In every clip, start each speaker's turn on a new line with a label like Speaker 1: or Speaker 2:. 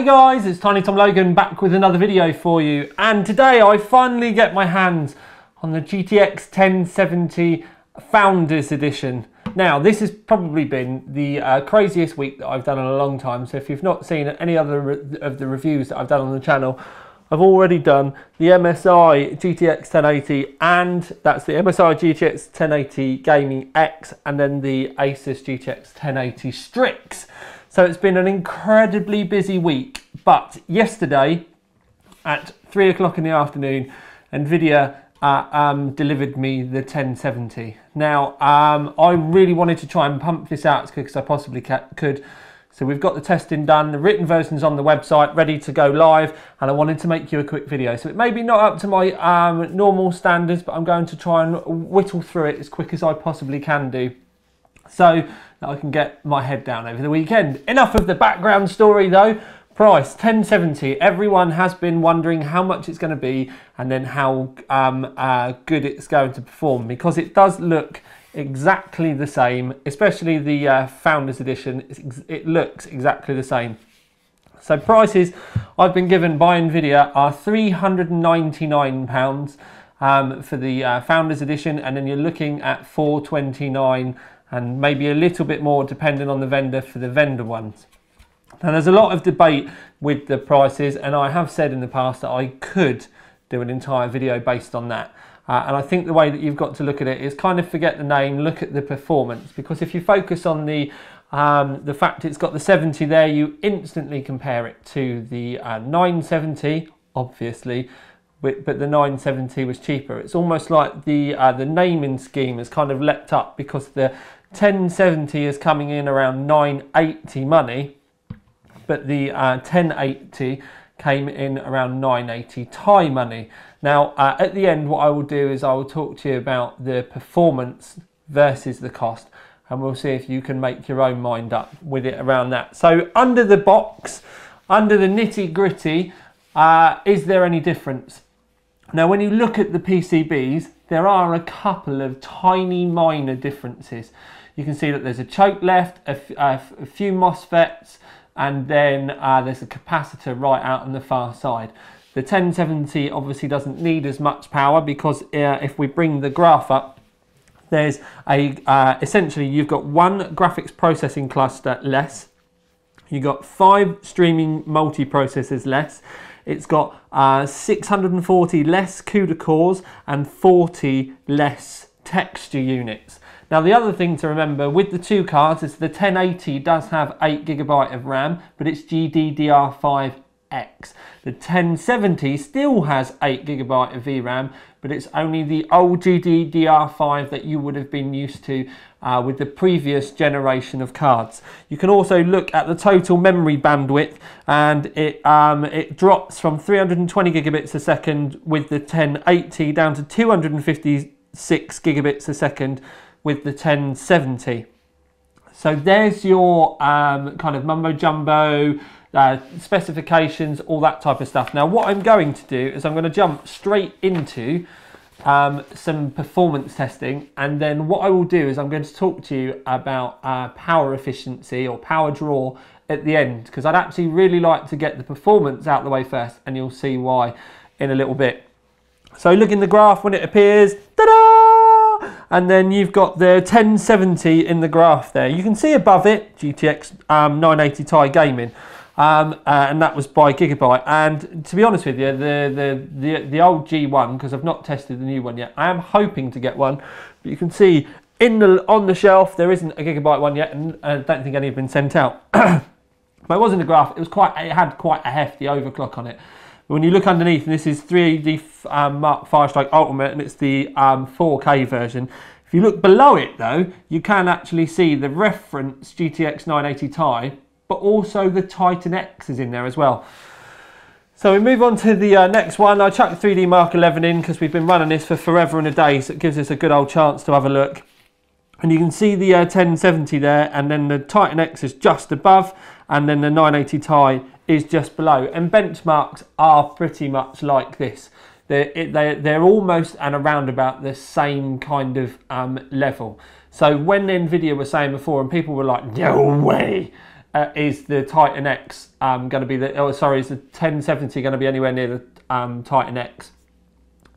Speaker 1: Hey guys, it's Tiny Tom Logan back with another video for you and today I finally get my hands on the GTX 1070 Founders Edition. Now this has probably been the uh, craziest week that I've done in a long time so if you've not seen any other of the reviews that I've done on the channel I've already done the MSI GTX 1080 and that's the MSI GTX 1080 Gaming X and then the Asus GTX 1080 Strix. So it's been an incredibly busy week, but yesterday at three o'clock in the afternoon, NVIDIA uh, um, delivered me the 1070. Now, um, I really wanted to try and pump this out as quick as I possibly could. So we've got the testing done, the written version's on the website, ready to go live, and I wanted to make you a quick video. So it may be not up to my um, normal standards, but I'm going to try and whittle through it as quick as I possibly can do. So that I can get my head down over the weekend. Enough of the background story though. Price 1070. Everyone has been wondering how much it's going to be and then how um, uh, good it's going to perform because it does look exactly the same, especially the uh, Founders Edition. it looks exactly the same. So prices I've been given by Nvidia are £399 um, for the uh, Founders Edition, and then you're looking at 429 and maybe a little bit more depending on the vendor for the vendor ones. Now there's a lot of debate with the prices and I have said in the past that I could do an entire video based on that. Uh, and I think the way that you've got to look at it is kind of forget the name, look at the performance because if you focus on the um, the fact it's got the 70 there, you instantly compare it to the uh, 970, obviously, but the 970 was cheaper. It's almost like the uh, the naming scheme has kind of leapt up because the 1070 is coming in around 980 money, but the uh, 1080 came in around 980 Ti money. Now, uh, at the end, what I will do is I will talk to you about the performance versus the cost, and we'll see if you can make your own mind up with it around that. So, under the box, under the nitty gritty, uh, is there any difference? Now, when you look at the PCBs, there are a couple of tiny minor differences. You can see that there's a choke left, a, few MOSFETs, and then uh, there's a capacitor right out on the far side. The 1070 obviously doesn't need as much power because uh, if we bring the graph up, there's a uh, essentially you've got one graphics processing cluster less, you've got five streaming multi-processors less, it's got uh, 640 less CUDA cores and 40 less texture units. Now the other thing to remember with the two cards is the 1080 does have 8 gigabyte of RAM, but it's GDDR5X. The 1070 still has 8 gigabyte of VRAM, but it's only the old GDDR5 that you would have been used to uh, with the previous generation of cards. You can also look at the total memory bandwidth and it, um, it drops from 320 gigabits a second with the 1080 down to 256 gigabits a second with the 1070. So there's your um, kind of mumbo jumbo, uh, specifications, all that type of stuff. Now what I'm going to do is I'm going to jump straight into um, some performance testing and then what I will do is I'm going to talk to you about uh, power efficiency or power draw at the end because I'd actually really like to get the performance out the way first and you'll see why in a little bit. So look in the graph when it appears, and then you've got the 1070 in the graph there. You can see above it, GTX um, 980 Ti Gaming. Um, uh, and that was by Gigabyte. And to be honest with you, the the the, the old G1 because I've not tested the new one yet. I am hoping to get one, but you can see in the on the shelf there isn't a Gigabyte one yet, and I don't think any have been sent out. but it was in the graph. It was quite. It had quite a hefty overclock on it. When you look underneath, and this is 3D um, Mark Firestrike Ultimate, and it's the um, 4K version. If you look below it though, you can actually see the reference GTX 980 Ti, but also the Titan X is in there as well. So we move on to the uh, next one. I chucked 3D Mark 11 in because we've been running this for forever and a day, so it gives us a good old chance to have a look. And you can see the uh, 1070 there, and then the Titan X is just above, and then the 980 Ti is just below. And benchmarks are pretty much like this. They're, they're, they're almost and around about the same kind of um, level. So when NVIDIA was saying before, and people were like, no way, uh, is the Titan X um, going to be the? Oh, sorry, is the 1070 going to be anywhere near the um, Titan X?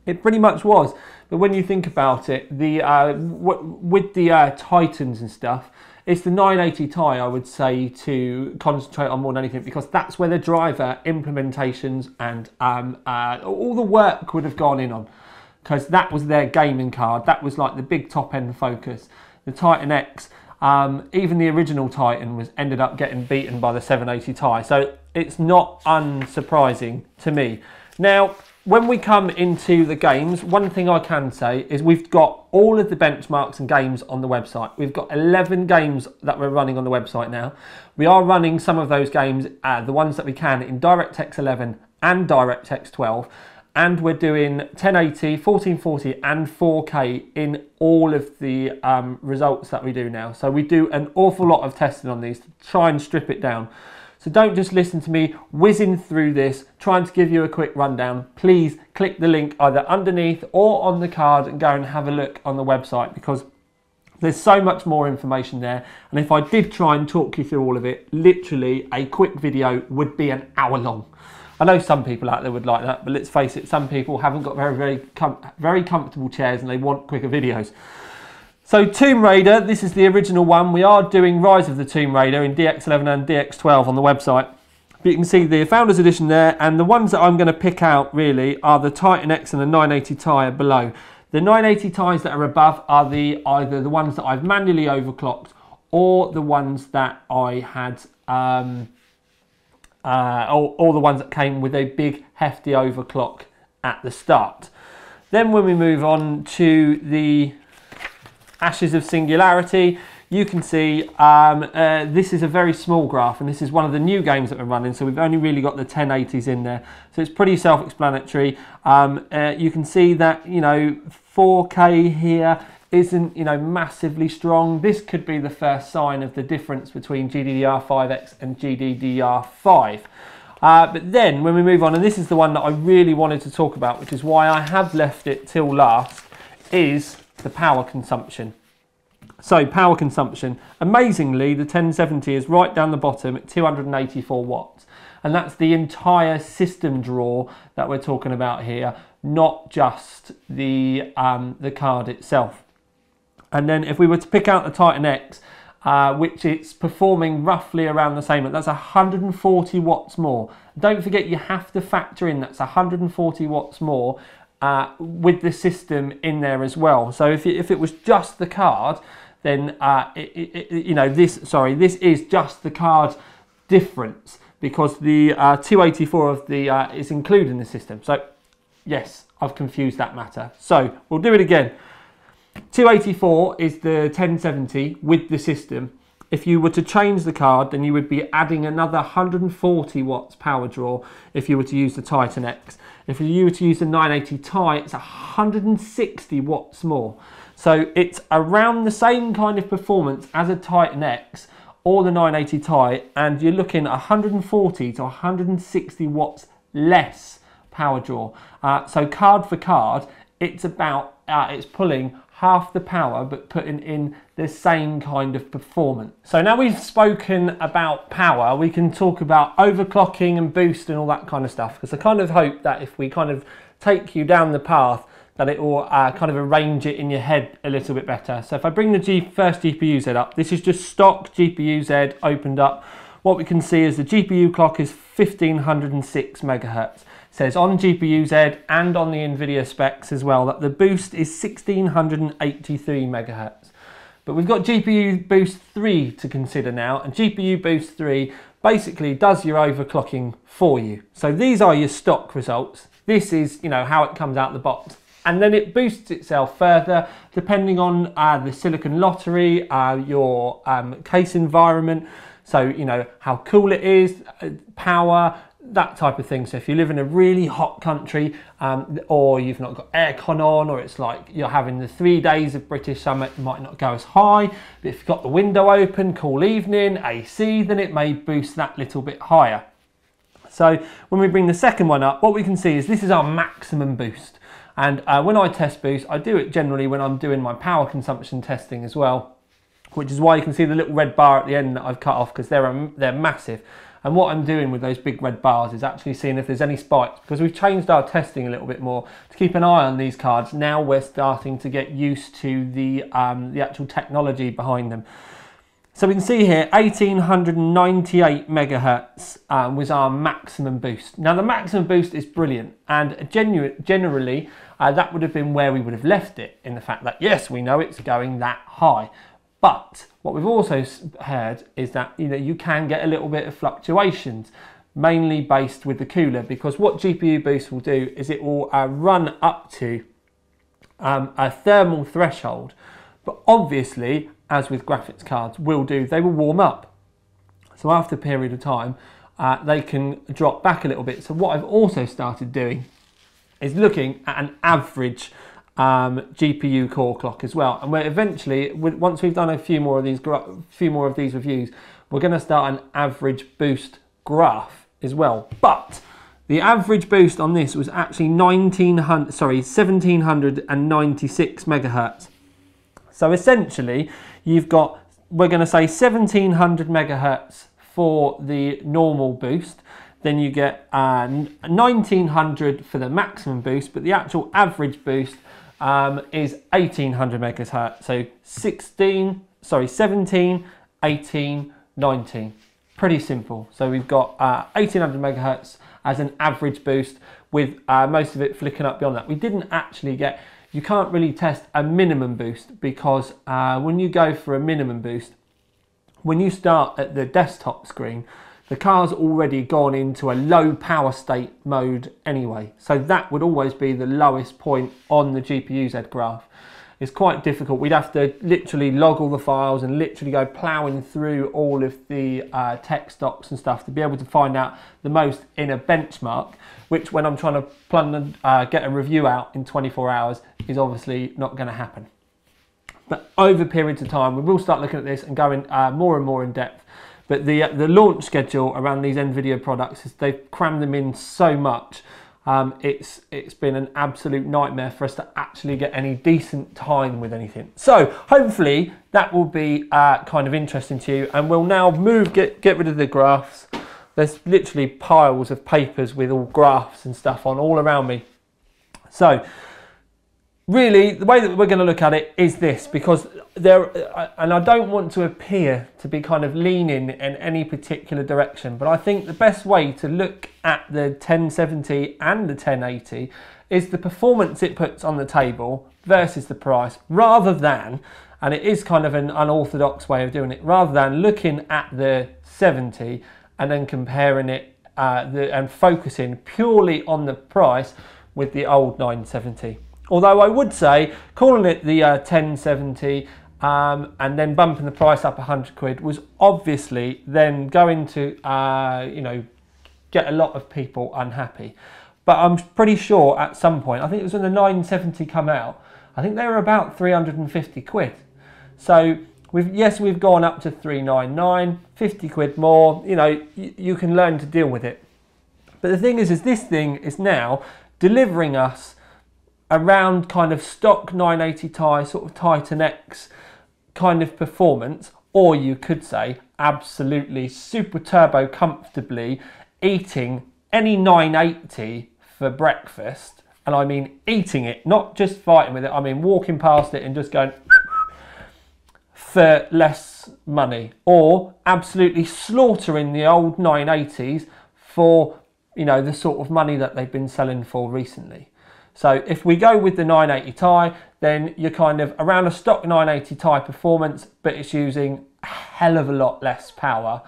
Speaker 1: It pretty much was, but when you think about it, the uh, with the uh, Titans and stuff, it's the 980 Ti I would say to concentrate on more than anything because that's where the driver implementations and um, uh, all the work would have gone in on because that was their gaming card. That was like the big top end focus. The Titan X, um, even the original Titan was ended up getting beaten by the 780 Ti. So it's not unsurprising to me. Now, when we come into the games, one thing I can say is we've got all of the benchmarks and games on the website. We've got 11 games that we're running on the website now. We are running some of those games, uh, the ones that we can, in DirectX 11 and DirectX 12. And we're doing 1080, 1440, and 4K in all of the um, results that we do now. So we do an awful lot of testing on these to try and strip it down. So don't just listen to me whizzing through this, trying to give you a quick rundown. Please click the link either underneath or on the card and go and have a look on the website because there's so much more information there. And if I did try and talk you through all of it, literally a quick video would be an hour long. I know some people out there would like that, but let's face it, some people haven't got very, very, com very comfortable chairs and they want quicker videos. So Tomb Raider, this is the original one. We are doing Rise of the Tomb Raider in DX11 and DX12 on the website. But you can see the Founders Edition there, and the ones that I'm going to pick out really are the Titan X and the 980 Ti below. The 980 Tis that are above are the either the ones that I've manually overclocked or the ones that I had, um, uh, or, or the ones that came with a big hefty overclock at the start. Then when we move on to the Ashes of Singularity, you can see um, uh, this is a very small graph and this is one of the new games that we're running so we've only really got the 1080s in there. So it's pretty self-explanatory. Um, uh, you can see that you know 4k here isn't you know massively strong. This could be the first sign of the difference between GDDR5X and GDDR5 uh, but then when we move on and this is the one that I really wanted to talk about which is why I have left it till last is the power consumption. So power consumption, amazingly the 1070 is right down the bottom at 284 watts and that's the entire system draw that we're talking about here, not just the, um, the card itself. And then if we were to pick out the Titan X, uh, which it's performing roughly around the same, that's 140 watts more. Don't forget you have to factor in that's 140 watts more uh, with the system in there as well. So if it, if it was just the card, then uh, it, it, you know this. Sorry, this is just the card difference because the uh, 284 of the uh, is included in the system. So yes, I've confused that matter. So we'll do it again. 284 is the 1070 with the system. If you were to change the card, then you would be adding another 140 watts power draw if you were to use the Titan X. If you were to use the 980 Ti, it's 160 watts more. So it's around the same kind of performance as a Titan X or the 980 Ti, and you're looking 140 to 160 watts less power draw. Uh, so card for card, it's about, uh, it's pulling half the power but putting in the same kind of performance. So now we've spoken about power, we can talk about overclocking and boost and all that kind of stuff because I kind of hope that if we kind of take you down the path that it will uh, kind of arrange it in your head a little bit better. So if I bring the G first GPU Z up, this is just stock GPU Z opened up. What we can see is the GPU clock is 1506 megahertz says on GPU Z and on the NVIDIA specs as well that the boost is 1683 megahertz. But we've got GPU Boost 3 to consider now, and GPU Boost 3 basically does your overclocking for you. So these are your stock results. This is, you know, how it comes out the box. And then it boosts itself further depending on uh, the silicon lottery, uh, your um, case environment, so, you know, how cool it is, uh, power, that type of thing. So if you live in a really hot country um, or you've not got aircon on or it's like you're having the three days of British summer, it might not go as high. But if you've got the window open, cool evening, AC, then it may boost that little bit higher. So when we bring the second one up, what we can see is this is our maximum boost. And uh, when I test boost, I do it generally when I'm doing my power consumption testing as well. which is why you can see the little red bar at the end that I've cut off because they're, they're massive. And what I'm doing with those big red bars is actually seeing if there's any spikes because we've changed our testing a little bit more to keep an eye on these cards. Now we're starting to get used to the, um, the actual technology behind them. So we can see here 1898 megahertz um, was our maximum boost. Now the maximum boost is brilliant and generally uh, that would have been where we would have left it in the fact that yes we know it's going that high but what we've also heard is that you know you can get a little bit of fluctuations, mainly based with the cooler, because what GPU Boost will do is it will uh, run up to um, a thermal threshold, but obviously, as with graphics cards will do, they will warm up. So after a period of time, uh, they can drop back a little bit. So what I've also started doing is looking at an average um, GPU core clock as well. And we're eventually, once we've done a few more of these, few more of these reviews, we're going to start an average boost graph as well. But the average boost on this was actually 1900, sorry, 1796 megahertz. So essentially, you've got, we're going to say 1700 megahertz for the normal boost. Then you get uh, 1900 for the maximum boost, but the actual average boost um, is 1800 megahertz. So 16, sorry, 17, 18, 19. Pretty simple. So we've got uh, 1800 megahertz as an average boost with uh, most of it flicking up beyond that. We didn't actually get, you can't really test a minimum boost because uh, when you go for a minimum boost, when you start at the desktop screen, the car's already gone into a low power state mode anyway. So that would always be the lowest point on the GPU Z graph. It's quite difficult. We'd have to literally log all the files and literally go ploughing through all of the uh, text docs and stuff to be able to find out the most in a benchmark, which when I'm trying to plan uh, get a review out in 24 hours is obviously not going to happen. But over periods of time, we will start looking at this and going uh, more and more in depth but the, uh, the launch schedule around these NVIDIA products is they've crammed them in so much. Um, it's it's been an absolute nightmare for us to actually get any decent time with anything. So hopefully that will be uh, kind of interesting to you. And we'll now move get get rid of the graphs. There's literally piles of papers with all graphs and stuff on all around me. So really the way that we're going to look at it is this because there and I don't want to appear to be kind of leaning in any particular direction but I think the best way to look at the 1070 and the 1080 is the performance it puts on the table versus the price rather than and it is kind of an unorthodox way of doing it rather than looking at the 70 and then comparing it uh, the, and focusing purely on the price with the old 970 Although I would say calling it the uh, 1070 um, and then bumping the price up 100 quid was obviously then going to, uh, you know, get a lot of people unhappy. But I'm pretty sure at some point, I think it was when the 970 come out, I think they were about 350 quid. So we've, yes, we've gone up to 399, 50 quid more, you know, you can learn to deal with it. But the thing is, is this thing is now delivering us around kind of stock 980 Ti, sort of Titan X kind of performance, or you could say absolutely super turbo comfortably eating any 980 for breakfast. And I mean eating it, not just fighting with it, I mean walking past it and just going for less money, or absolutely slaughtering the old 980s for you know the sort of money that they've been selling for recently. So if we go with the 980 Ti, then you're kind of around a stock 980 Ti performance, but it's using a hell of a lot less power.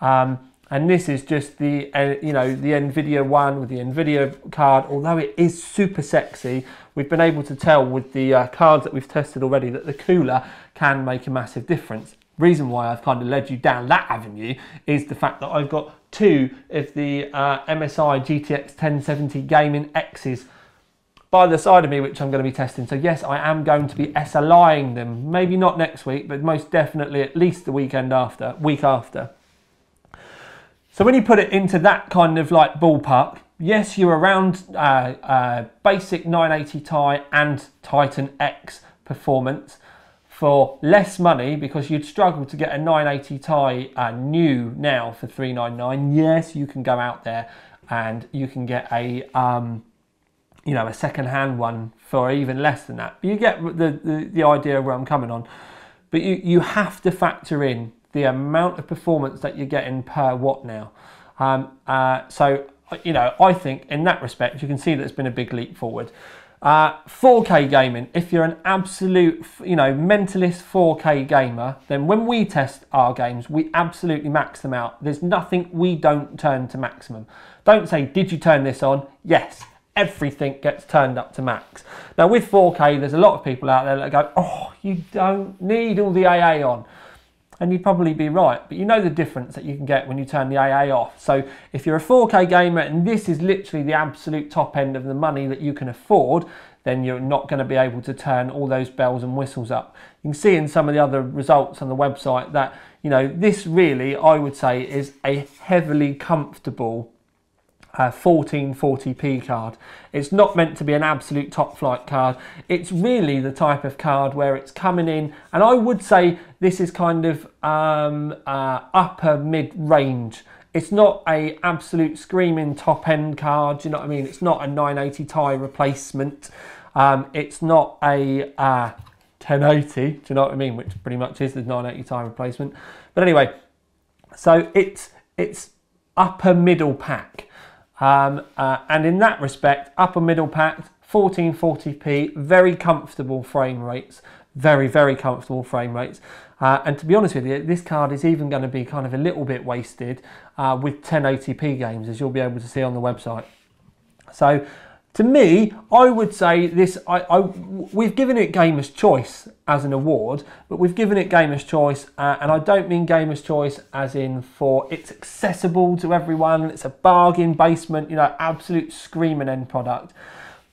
Speaker 1: Um, and this is just the, uh, you know, the NVIDIA one with the NVIDIA card. Although it is super sexy, we've been able to tell with the uh, cards that we've tested already that the cooler can make a massive difference. Reason why I've kind of led you down that avenue is the fact that I've got two of the uh, MSI GTX 1070 Gaming X's by the side of me, which I'm going to be testing. So yes, I am going to be SLIing them. Maybe not next week, but most definitely at least the weekend after, week after. So when you put it into that kind of like ballpark, yes, you're around uh, uh, basic 980 Ti and Titan X performance for less money because you'd struggle to get a 980 Ti uh, new now for 399 yes you can go out there and you can get a um, you know a second hand one for even less than that but you get the, the, the idea where I'm coming on but you, you have to factor in the amount of performance that you're getting per watt now um, uh, so you know I think in that respect you can see that it's been a big leap forward uh, 4K gaming, if you're an absolute, you know, mentalist 4K gamer, then when we test our games, we absolutely max them out. There's nothing we don't turn to maximum. Don't say, did you turn this on? Yes, everything gets turned up to max. Now with 4K, there's a lot of people out there that go, oh, you don't need all the AA on and you'd probably be right. But you know the difference that you can get when you turn the AA off. So if you're a 4K gamer and this is literally the absolute top end of the money that you can afford, then you're not going to be able to turn all those bells and whistles up. You can see in some of the other results on the website that, you know, this really, I would say, is a heavily comfortable uh, 1440p card. It's not meant to be an absolute top flight card. It's really the type of card where it's coming in, and I would say this is kind of um, uh, upper mid range. It's not a absolute screaming top end card. Do you know what I mean? It's not a 980 Ti replacement. Um, it's not a uh, 1080. Do you know what I mean? Which pretty much is the 980 Ti replacement. But anyway, so it's it's upper middle pack. Um, uh, and in that respect, upper middle packed, 1440p, very comfortable frame rates, very, very comfortable frame rates. Uh, and to be honest with you, this card is even going to be kind of a little bit wasted uh, with 1080p games, as you'll be able to see on the website. So to me, I would say this. I, I, we've given it Gamers' Choice as an award, but we've given it Gamers' Choice, uh, and I don't mean Gamers' Choice as in for it's accessible to everyone. It's a bargain basement, you know, absolute screaming end product.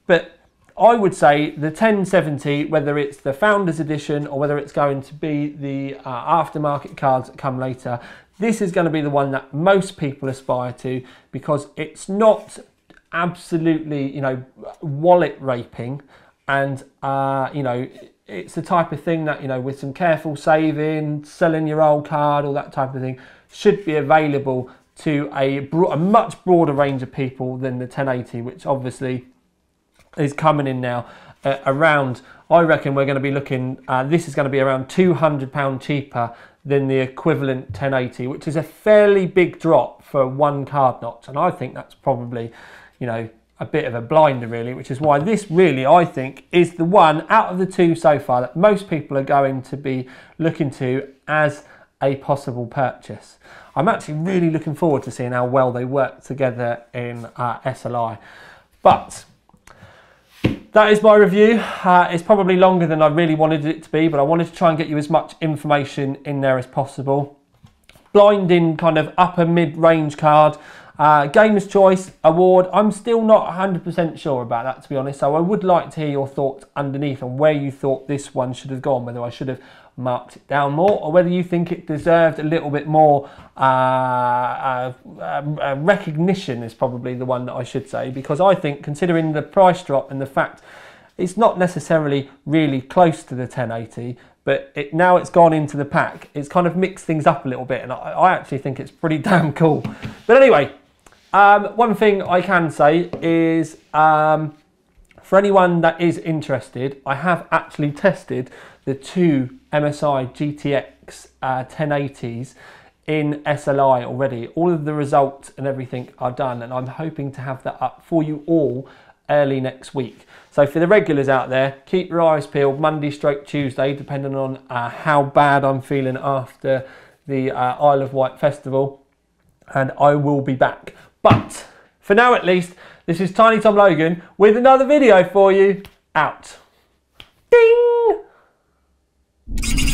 Speaker 1: But I would say the 1070, whether it's the Founders Edition or whether it's going to be the uh, aftermarket cards that come later, this is going to be the one that most people aspire to because it's not absolutely, you know, wallet raping, and uh, you know, it's the type of thing that you know, with some careful saving, selling your old card, all that type of thing, should be available to a, bro- a much broader range of people than the 1080, which obviously is coming in now uh, around. I reckon we're going to be looking. Uh, this is going to be around 200 pound cheaper than the equivalent 1080, which is a fairly big drop for one card notch, and I think that's probably you know, a bit of a blinder really, which is why this really, I think, is the one out of the two so far that most people are going to be looking to as a possible purchase. I'm actually really looking forward to seeing how well they work together in uh, SLI. But that is my review. Uh, it's probably longer than I really wanted it to be, but I wanted to try and get you as much information in there as possible. Blinding kind of upper mid-range card. Uh, Gamer's Choice Award, I'm still not 100% sure about that to be honest, so I would like to hear your thoughts underneath on where you thought this one should have gone, whether I should have marked it down more or whether you think it deserved a little bit more uh, uh, uh, recognition is probably the one that I should say. Because I think considering the price drop and the fact it's not necessarily really close to the 1080 but it, now it's gone into the pack it's kind of mixed things up a little bit. And I, I actually think it's pretty damn cool. But anyway um, one thing I can say is um, for anyone that is interested, I have actually tested the two MSI GTX uh, 1080s in SLI already. All of the results and everything are done, and I'm hoping to have that up for you all early next week. So for the regulars out there, keep your eyes peeled Monday stroke Tuesday, depending on uh, how bad I'm feeling after the uh, Isle of Wight festival, and I will be back. But for now at least, this is Tiny Tom Logan with another video for you. Out. Ding!